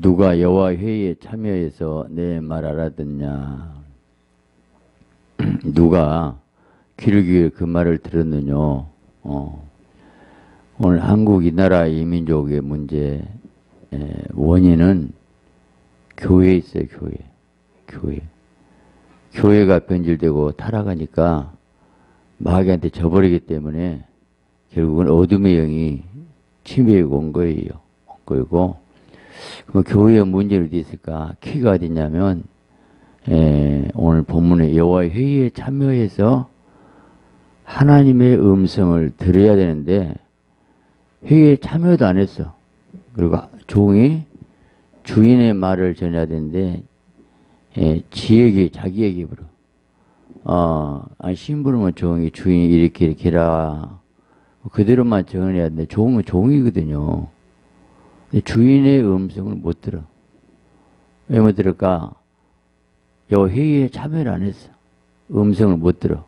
누가 여호와 회의에 참여해서 내 말 알아듣냐? 누가 귀를 기울여 그 말을 들었느냐? 어. 오늘 한국 이 나라 이민족의 문제 에, 원인은 교회에 있어요. 교회, 교회. 교회가 변질되고 타락하니까 마귀한테 져버리기 때문에 결국은 어둠의 영이 침입해 온 거예요. 온 거고 그 교회의 문제는 어디 있을까? 키가 어디 있냐면 에, 오늘 본문에 여호와 회의에 참여해서 하나님의 음성을 들어야 되는데 회의에 참여도 안 했어. 그리고 종이 주인의 말을 전해야 되는데 예, 지에게 자기에게 물어. 어, 아, 심부름은 종이 주인이 이렇게 이렇게 해라. 그대로만 전해야 되는데 종은 종이거든요. 주인의 음성을 못 들어. 왜 못 들을까? 요 회의에 참여를 안 했어. 음성을 못 들어.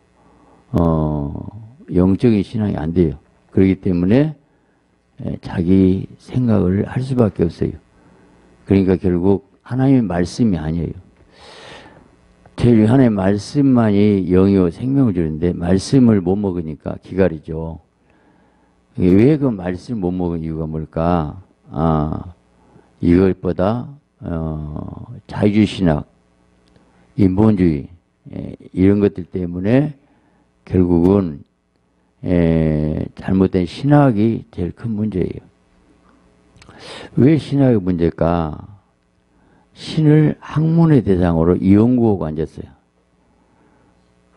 어, 영적인 신앙이 안 돼요. 그렇기 때문에 예, 자기 생각을 할 수밖에 없어요. 그러니까 결국 하나님의 말씀이 아니에요. 제일 하나님의 말씀만이 영이요 생명을 주는데 말씀을 못 먹으니까 기갈이죠. 왜 그 말씀 못 먹은 이유가 뭘까? 아, 이것보다 어, 자유주의 신학, 인본주의 예, 이런 것들 때문에 결국은 에, 잘못된 신학이 제일 큰 문제예요. 왜 신학의 문제일까? 신을 학문의 대상으로 이용구하고 앉았어요.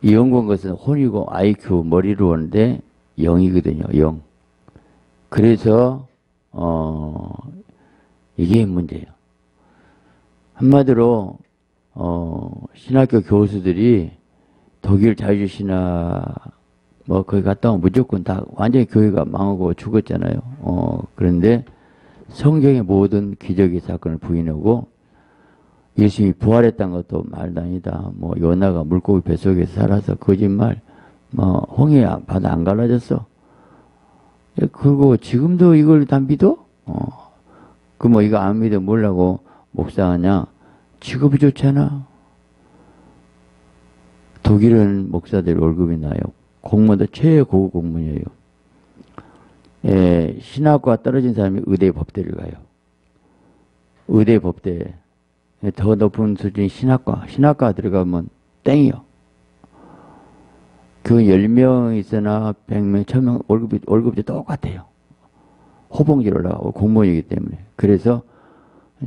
이용구한 것은 혼이고 IQ, 머리로 오는데 영이거든요, 영. 그래서, 어, 이게 문제예요. 한마디로, 어, 신학교 교수들이 독일 자유신학 뭐 거기 갔다 오면 무조건 다 완전히 교회가 망하고 죽었잖아요. 어 그런데 성경의 모든 기적의 사건을 부인하고 예수님이 부활했다는 것도 말도 아니다. 뭐 요나가 물고기 뱃속에서 살아서 거짓말. 뭐 홍해 바다 안 갈라졌어. 예, 그리고 지금도 이걸 다 믿어? 어. 그 뭐 이거 안 믿어 뭐라고 목사하냐? 직업이 좋잖아. 독일은 목사들 월급이 나요. 공무원도 최고급 공무원이에요. 예, 신학과 떨어진 사람이 의대 법대를 가요. 의대 법대. 예, 더 높은 수준이 신학과. 신학과 들어가면 땡이요. 그 10명 있으나 100명, 1000명 월급이, 월급이 똑같아요. 호봉질 올라가고 공무원이기 때문에. 그래서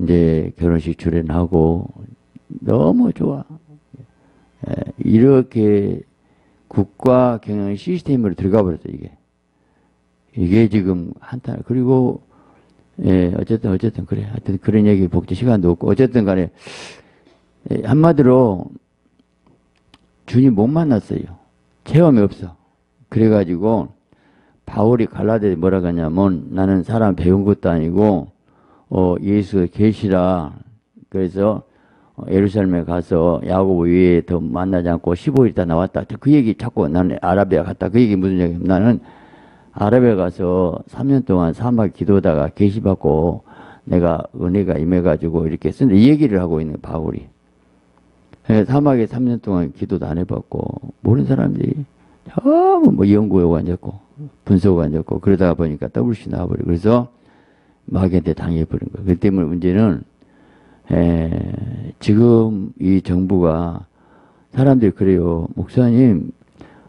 이제 결혼식 출연하고 너무 좋아. 예, 이렇게 국가 경영 시스템으로 들어가 버렸어 이게. 이게 지금 한탄 그리고 예 어쨌든 어쨌든 그래 하여튼 그런 얘기 복지 시간도 없고 어쨌든 간에 예, 한마디로 주님 못 만났어요. 체험이 없어. 그래가지고 바울이 갈라데 뭐라 하냐면 나는 사람 배운 것도 아니고 어 예수 계시라 그래서 어, 예루살렘에 가서 야곱 위에 더 만나지 않고 15일 있다 나왔다. 그 얘기 자꾸 나는 아라비아 갔다. 그 얘기 무슨 얘기? 나는 아라비아 가서 3년 동안 사막 기도다가 계시받고 내가 은혜가 임해가지고 이렇게 쓰는데 이 얘기를 하고 있는 바울이. 예, 사막에 3년 동안 기도도 안 해봤고 모르는 사람들이 너무 뭐 연구하고 앉았고 분석하고 앉았고 그러다 보니까 WC 나와버리고 그래서 마귀한테 당해버린 거예요. 그 때문에 문제는 에, 지금 이 정부가 사람들이 그래요. 목사님,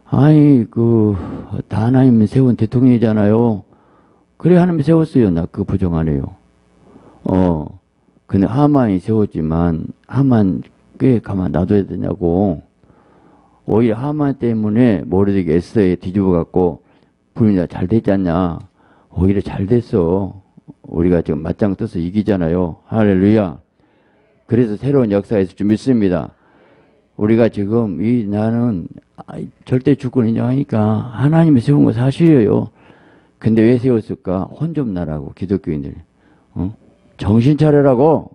아니, 그, 다 하나님 세운 대통령이잖아요. 그래, 하나님 세웠어요. 나그 부정 안 해요. 어, 근데 하만이 세웠지만, 하만 꽤 가만 놔둬야 되냐고. 오히려 하만 때문에 모르게 에스더에 뒤집어 갖고, 불미가 잘 됐지 않냐. 오히려 잘 됐어. 우리가 지금 맞짱 떠서 이기잖아요. 할렐루야. 그래서 새로운 역사가 있을 줄 믿습니다. 우리가 지금 이 나는 절대 주권 인정하니까 하나님이 세운 거 사실이에요. 근데 왜 세웠을까? 혼 좀 나라고 기독교인들. 어? 정신 차려라고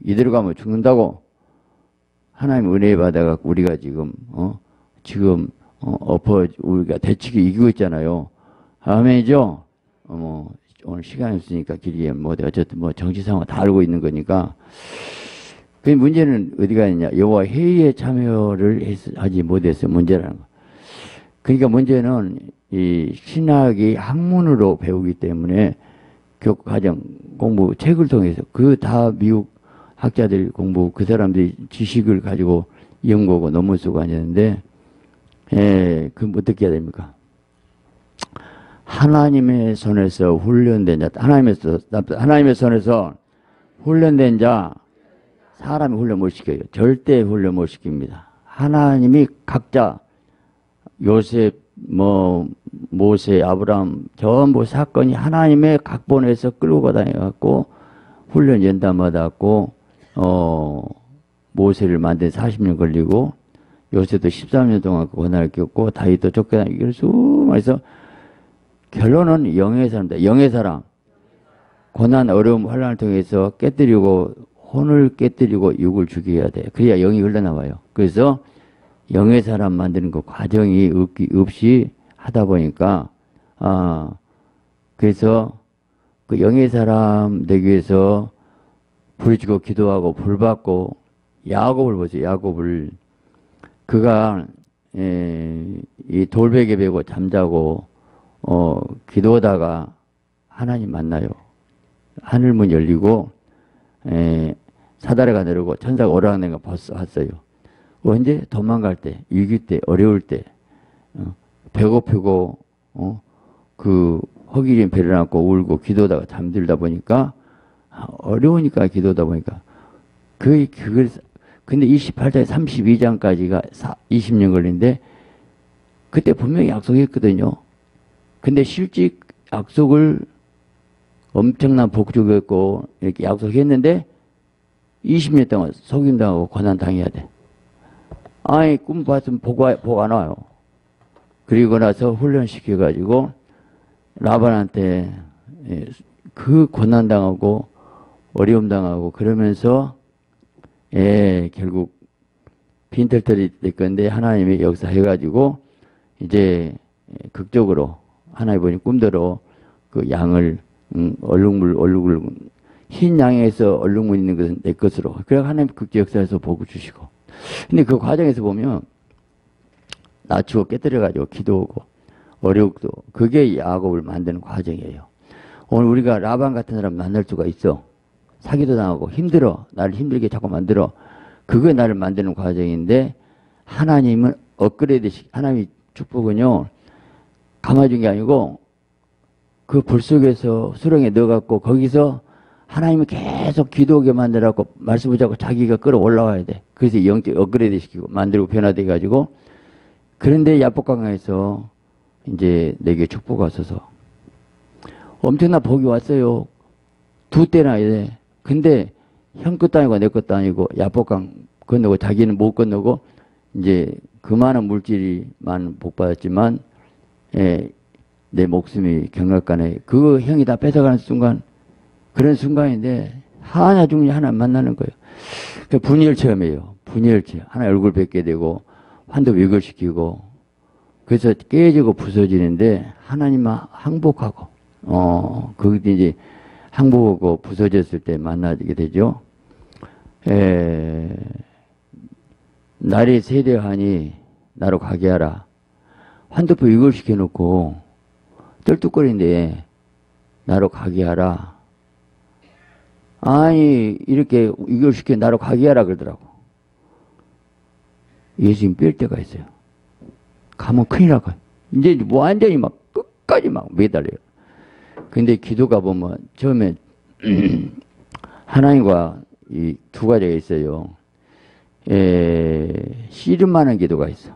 이대로 가면 죽는다고 하나님 은혜 받아가 우리가 지금 어 지금 어, 엎어 우리가 대치기 이기고 있잖아요. 아멘이죠. 어머 오늘 시간이 없으니까 길게 뭐 어쨌든 뭐 정치 상황 다 알고 있는 거니까 그 문제는 어디가 있냐 여호와 회의에 참여를 했, 하지 못했어요 문제라는 거. 그러니까 문제는 이 신학이 학문으로 배우기 때문에 교육 과정 공부 책을 통해서 그 다 미국 학자들 공부 그 사람들이 지식을 가지고 연구하고 논문 쓰고 하는데 예, 그럼 어떻게 해야 됩니까? 하나님의 손에서 훈련된 자, 하나님의, 하나님의 손에서 훈련된 자, 사람이 훈련 못 시켜요. 절대 훈련 못 시킵니다. 하나님이 각자 요셉, 뭐, 모세, 아브라함 전부 사건이 하나님의 각본에서 끌고 다녀갖고 훈련 연단 받았고, 어, 모세를 만든 40년 걸리고, 요새도 13년 동안 그 고난을 겪고, 다윗도 이럴 수많아서 결론은 영의 사람다. 영의 사람. 고난, 어려움, 환란을 통해서 깨뜨리고, 혼을 깨뜨리고 육을 죽여야 돼. 그래야 영이 흘러나와요. 그래서 영의 사람 만드는 그 과정이 없기, 없이 하다 보니까, 아, 그래서 그 영의 사람 되기 위해서 부르짖고 기도하고 불 받고 야곱을 보세요. 야곱을 그가 에, 이 돌베개 베고 잠자고 어, 기도하다가 하나님 만나요. 하늘 문 열리고 에, 사다리가 내려고 천사가 오라는 거 벌써 왔어요. 언제 도망갈 때, 위기 때, 어려울 때, 어, 배고프고 어, 그 허기진 배를 안고 울고 기도하다가 잠들다 보니까 어려우니까 기도하다 보니까 그 그걸 근데 28장 32장까지가 20년 걸린데 그때 분명히 약속했거든요. 근데 실직 약속을 엄청난 복주했고 이렇게 약속했는데 20년 동안 속임당하고 고난당해야 돼. 아니 꿈 봤으면 보고, 보고 안 와요. 그리고 나서 훈련시켜가지고 라반한테 예, 그 고난당하고 어려움 당하고 그러면서 예, 결국 빈털털이 될 건데 하나님이 역사해가지고 이제 극적으로 하나님 보니 꿈대로 그 양을 음, 얼룩물 얼룩을 흰 양에서 얼룩물 있는 것은 내 것으로 그래 하나님 극적 역사에서 보고 주시고 근데 그 과정에서 보면 낮추고 깨뜨려가지고 기도하고 어려움도 그게 야곱을 만드는 과정이에요. 오늘 우리가 라반 같은 사람 만날 수가 있어. 사기도 당하고 힘들어. 나를 힘들게 자꾸 만들어. 그게 나를 만드는 과정인데 하나님은 업그레이드식 하나님의 축복은요. 감아준 게 아니고 그 불 속에서 수렁에 넣어갖고 거기서 하나님이 계속 기도하게 만들어갖고 말씀을 잡고 자기가 끌어 올라와야 돼. 그래서 영적 업그레이드 시키고 만들고 변화돼 가지고 그런데 야복강에서 이제 내게 축복이 왔어서 엄청난 복이 왔어요. 두 때나 이래. 근데 형 것도 아니고 내 것도 아니고 야복강 건너고 자기는 못 건너고 이제 그 많은 물질이 많은 복 받았지만 예, 내 목숨이 경락간에 그 형이 다 뺏어가는 순간 그런 순간인데 하나 중에 하나 만나는 거예요. 그 분열 체험이에요. 분열 체험. 하나 얼굴 뵙게 되고 환도 위글시키고 그래서 깨지고 부서지는데 하나님만 항복하고 어 그게 이제 항복하고 부서졌을 때 만나게 되죠. 에, 날이 세대하니 나로 가게 하라. 환도표 이걸 시켜놓고 떨뚝거리는데 나로 가게 하라. 아니 이렇게 이걸 시켜 나로 가게 하라 그러더라고. 예수님 뺄 때가 있어요. 가면 큰일 나가. 이제 완전히 막 끝까지 막 매달려요. 근데 기도가 보면 처음에 하나님과 이 두 가지가 있어요. 에, 씨름하는 기도가 있어.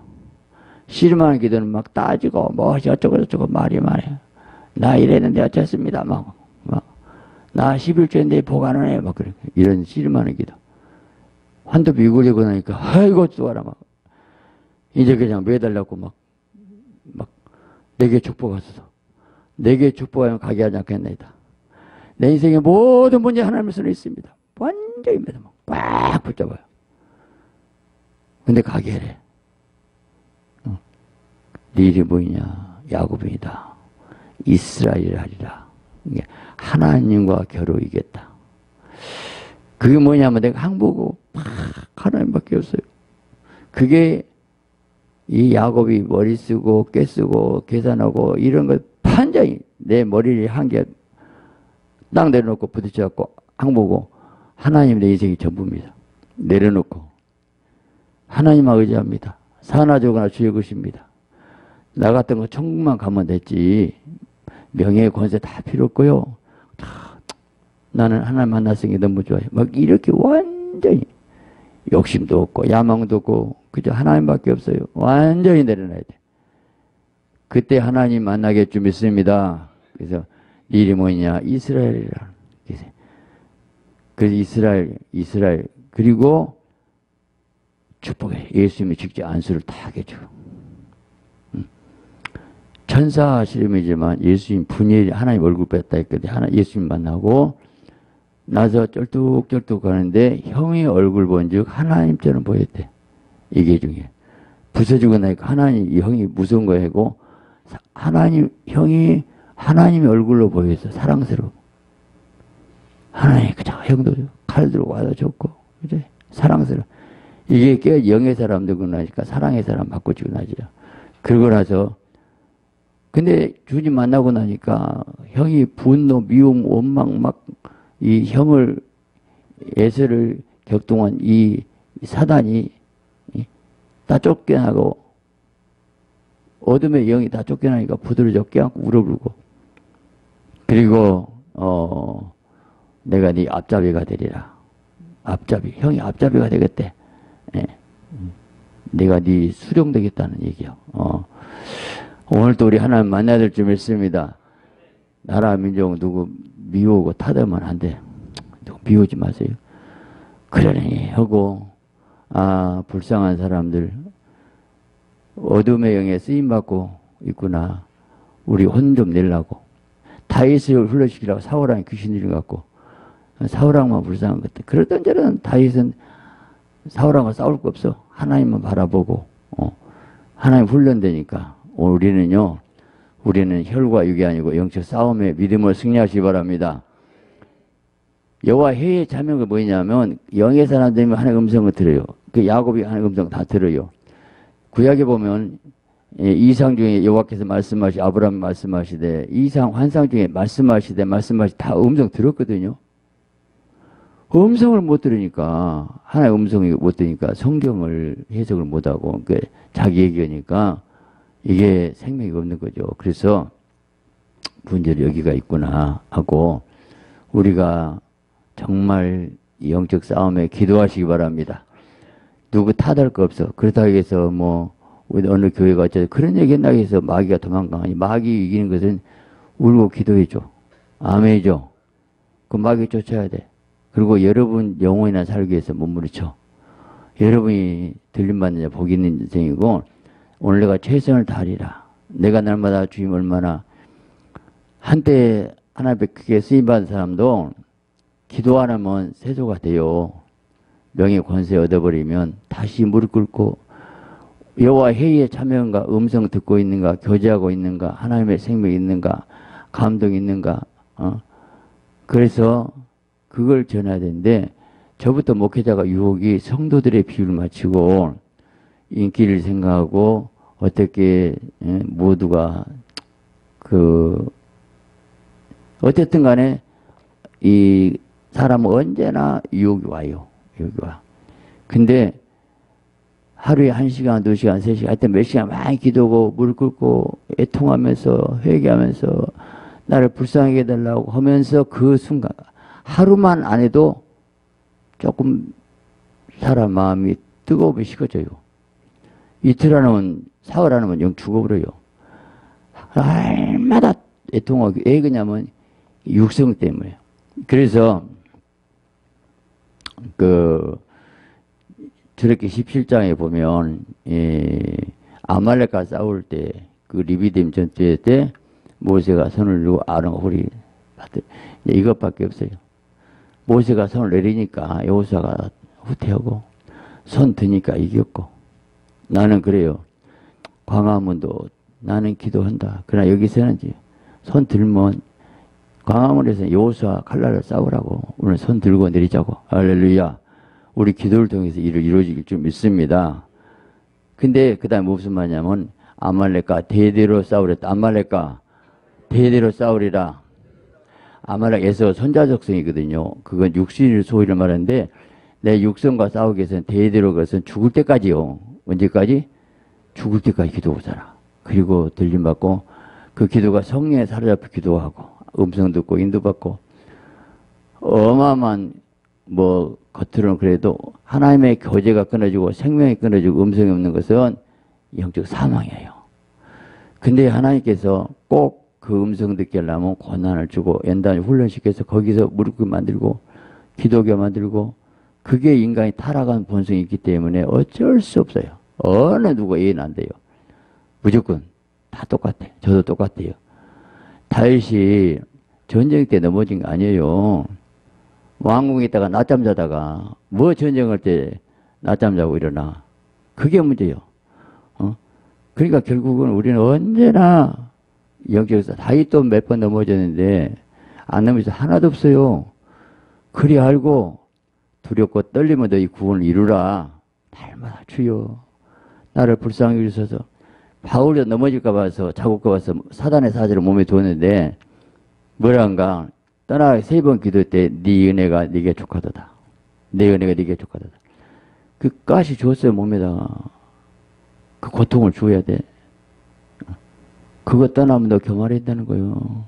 씨름하는 기도는 막 따지고 뭐 어쩌고 저쩌고 말이 많아요. 나 이랬는데 어쨌습니다. 막, 막. 나 11조인데 보관을 해. 막 그래. 이런 씨름하는 기도. 환도 비굴리고 나니까 아이고 쏘아라 막. 이제 그냥 매달렸고 막, 막 내게 축복하소서. 내게 축복하면 가게 하지 않겠나이다. 내 인생의 모든 문제 하나님의 손에 있습니다. 완전히 매달 꽉 붙잡아요. 근데 가게 해래. 어. 네 이름이 뭐냐? 야곱이다. 이스라엘 하리라. 하나님과 겨루이겠다. 그게 뭐냐면 내가 항보고 막 하나님밖에 없어요. 그게 이 야곱이 머리 쓰고 깨 쓰고 계산하고 이런 걸 판장이 내 머리를 한개땅 내려놓고 부딪혀갖고 항보고 하나님 내 인생이 전부입니다. 내려놓고 하나님만 의지합니다. 사나조거나 주의 것입니다. 나 같은 거 천국만 가면 됐지. 명예 권세 다 필요 없고요. 다 나는 하나님 만났으니 너무 좋아요. 막 이렇게 완전히 욕심도 없고 야망도 없고 그저 하나님밖에 없어요. 완전히 내려놔야 돼. 그때 하나님 만나게 좀 믿습니다. 그래서 일이 뭐냐 이스라엘이라. 그래서 이스라엘 이스라엘 그리고 축복해 예수님이 직접 안수를 다 하게 줘. 천사 시름이지만 예수님 분이 하나님 얼굴 뺐다 했거든. 하나 예수님 만나고 나서 쩔뚝쩔뚝 가는데 형의 얼굴 본즉 하나님처럼 보였대. 이게 중요해. 부서지고 나니까 하나님 이 형이 무서운 거고 하나님 형이 하나님의 얼굴로 보여서 사랑스러워. 하나님 그저 형도 칼 들고 와서 좋고 그래 사랑스러워. 이게 꽤 영의 사람 되고 나니까 사랑의 사람 바꿔주고 나죠. 그러고 나서 근데 주님 만나고 나니까 형이 분노, 미움, 원망 막 이 형을 예서를 격동한 이 사단이 다 쫓겨나고 어둠의 영이 다 쫓겨나니까 부드러져 껴안고 울어불고 그리고 어 내가 네 앞잡이가 되리라 앞잡이 형이 앞잡이가 되겠대 예. 내가 네 수령 되겠다는 얘기야 어. 오늘도 우리 하나님 만나야 될 줄 믿습니다. 나라 민족 누구 미우고 타들면 안 돼. 누구 미우지 마세요. 그러니 하고 아 불쌍한 사람들 어둠의 영에 쓰임 받고 있구나. 우리 혼 좀 내려고 다윗을 흘러시키라고 사울왕이 귀신들이 갖고 사울왕만 불쌍한 것들. 그러던 저런 다윗은 사울왕과 싸울 거 없어. 하나님만 바라보고 어. 하나님 훈련되니까 우리는요, 우리는 혈과 육이 아니고 영적 싸움에 믿음을 승리하시기 바랍니다. 여호와 회의 자명이 뭐냐면 영의 사람들이 하나의 음성을 들어요. 그 야곱이 하나의 음성 다 들어요. 구약에 보면 예, 이상 중에 여호와께서 말씀하시 아브라함 말씀하시되 이상 환상 중에 말씀하시되 말씀하시 다 음성 들었거든요. 그 음성을 못 들으니까 하나의 음성이 못 들으니까 성경을 해석을 못 하고 그 자기 얘기하니까 이게 생명이 없는 거죠. 그래서 문제는 여기가 있구나 하고 우리가 정말 영적 싸움에 기도하시기 바랍니다. 누구 탓할 거 없어. 그렇다고 해서 뭐 어느 교회가 어쩌 그런 얘기 했나 해서 마귀가 도망가니 마귀 이기는 것은 울고 기도해줘. 아멘이죠. 그 마귀 쫓아야 돼. 그리고 여러분 영혼이나 살기 위해서 몸부림쳐. 여러분이 들림받는 자, 복 있는 인생이고 오늘 내가 최선을 다하리라. 내가 날마다 주님 얼마나 한때 하나님 크게 쓰임받은 사람도 기도 안 하면 세조가 돼요. 명예 권세 얻어버리면 다시 무릎 꿇고 여호와 회의에 참여한가 음성 듣고 있는가 교제하고 있는가 하나님의 생명이 있는가 감동이 있는가 어? 그래서 그걸 전해야 되는데 저부터 목회자가 유혹이 성도들의 비유를 맞추고 인기를 생각하고 어떻게 예, 모두가 그 어쨌든 간에 이 사람은 언제나 유혹이 와요. 와. 근데 하루에 한 시간, 두 시간, 세 시간, 하여튼 몇 시간 많이 기도고 무릎 꿇고 애통하면서 회개하면서 나를 불쌍하게 해달라고 하면서 그 순간 하루만 안 해도 조금 사람 마음이 뜨거움이 식어져요. 이틀 안 하면 사흘 안 하면 영 죽어버려요. 날마다 애통하고 왜 그냐면 육성 때문에. 그래서 그 저렇게 17장에 보면 예, 아말렉과 싸울 때 그 리비딤 전투에 때 모세가 손을 들고 아론과 홀이 이것밖에 없어요. 모세가 손을 내리니까 여호수아가 후퇴하고 손 드니까 이겼고 나는 그래요. 광화문도 나는 기도한다. 그러나 여기서는 손 들면 광화문에서 여호수아 칼날을 싸우라고 오늘 손 들고 내리자고 할렐루야 우리 기도를 통해서 일을 이루어질 줄 믿습니다. 근데 그 다음에 무슨 말이냐면 아말렉과 대대로 싸우랬다. 아말렉과 대대로 싸우리라. 아말렉 에서 선자적성이거든요. 그건 육신의 소위를 말하는데 내 육성과 싸우기 위해서는 대대로 그것은 죽을 때까지요. 언제까지? 죽을 때까지 기도하잖아. 그리고 들림받고 그 기도가 성령에 사로잡혀 기도하고 음성 듣고 인도받고 어마어마한 뭐 겉으로는 그래도 하나님의 교제가 끊어지고 생명이 끊어지고 음성이 없는 것은 영적 사망이에요. 근데 하나님께서 꼭 그 음성 듣게 하려면 고난을 주고 연단을 훈련시켜서 거기서 무릎을 만들고 기도교 만들고 그게 인간이 타락한 본성이 있기 때문에 어쩔 수 없어요. 어느 누가 예는 안 돼요. 무조건 다 똑같아. 저도 똑같아요. 다윗이 전쟁 때 넘어진 거 아니에요. 왕궁에 있다가 낮잠 자다가 뭐 전쟁할 때 낮잠 자고 일어나. 그게 문제요. 어? 그러니까 결국은 우리는 언제나 영적에서 다윗도 몇 번 넘어졌는데 안 넘어져 하나도 없어요. 그리 알고 두렵고 떨리면 너희 구원을 이루라. 날마다 주여. 나를 불쌍히 여기셔서 바울도 넘어질까 봐서 자국가 봐서 사단의 사지를 몸에 두었는데 뭐란가 떠나 세 번 기도 때 네 은혜가 네게 족하도다. 내 은혜가 네게 족하도다. 그 가시 줬어요 몸에다가 그 고통을 줘야 돼. 그거 떠나면 너 교만했다는 거요.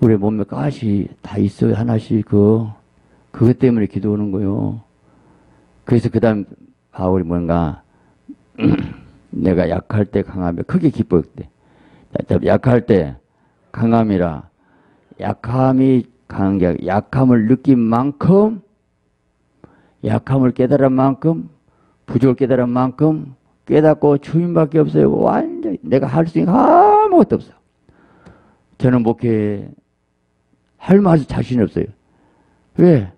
우리 몸에 가시 다 있어요 하나씩 그 그것 때문에 기도하는 거요. 그래서 그다음 바울이 뭔가 내가 약할 때 강하며 크게 기뻐했대. 약할 때 강함이라 약함이 강한 게 약함을 느낀 만큼 약함을 깨달은 만큼 부족을 깨달은 만큼 깨닫고 주인밖에 없어요. 완전히 내가 할 수 있는 아무것도 없어. 저는 목회 할 말이 자신 없어요. 왜?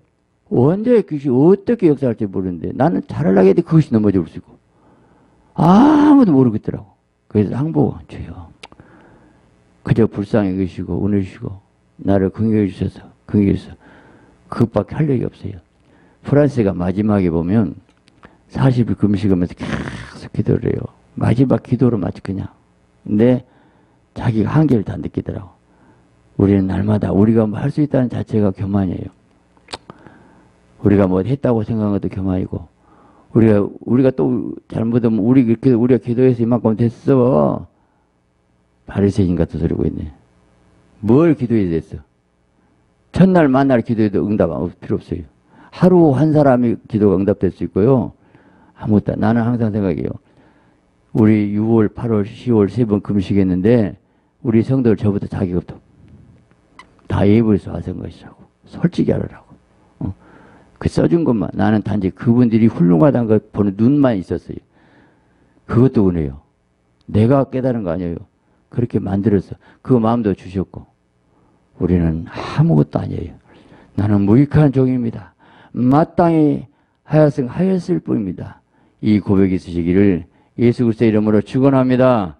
언제 그것이 어떻게 역사할지 모르는데 나는 잘하려고 해도 그것이 넘어질 수 있고 아무도 모르겠더라고. 그래서 항복 주여 그저 불쌍히 계시고 은혜 주시고 나를 긍휼해 주셔서 긍휼해 주셔서 그것밖에 할 얘기 없어요. 프랑스가 마지막에 보면 40일 금식하면서 계속 기도를 해요. 마지막 기도로 마치 그냥. 근데 자기가 한계를 다 느끼더라고. 우리는 날마다 우리가 뭐 할 수 있다는 자체가 교만이에요. 우리가 뭐 했다고 생각한 것도 교만이고, 우리가, 우리가 또 잘못하면 우리, 우리가 기도해서 이만큼 됐어. 바리새인 같은 소리고 있네. 뭘 기도해야 됐어? 첫날 만날 기도해도 응답 필요 없어요. 하루 한 사람이 기도가 응답될 수 있고요. 아무것도 나는 항상 생각해요. 우리 6월, 8월, 10월 세 번 금식했는데 우리 성도들 저부터 자기가 없다. 다 예불에서 하신 것이라고. 솔직히 하라고. 어. 그 써준 것만. 나는 단지 그분들이 훌륭하다는 걸 보는 눈만 있었어요. 그것도 은혜요. 내가 깨달은 거 아니에요. 그렇게 만들어서 그 마음도 주셨고 우리는 아무것도 아니에요. 나는 무익한 종입니다. 마땅히 하였을 뿐입니다. 이 고백이 있으시기를 예수 그리스도 이름으로 축원합니다.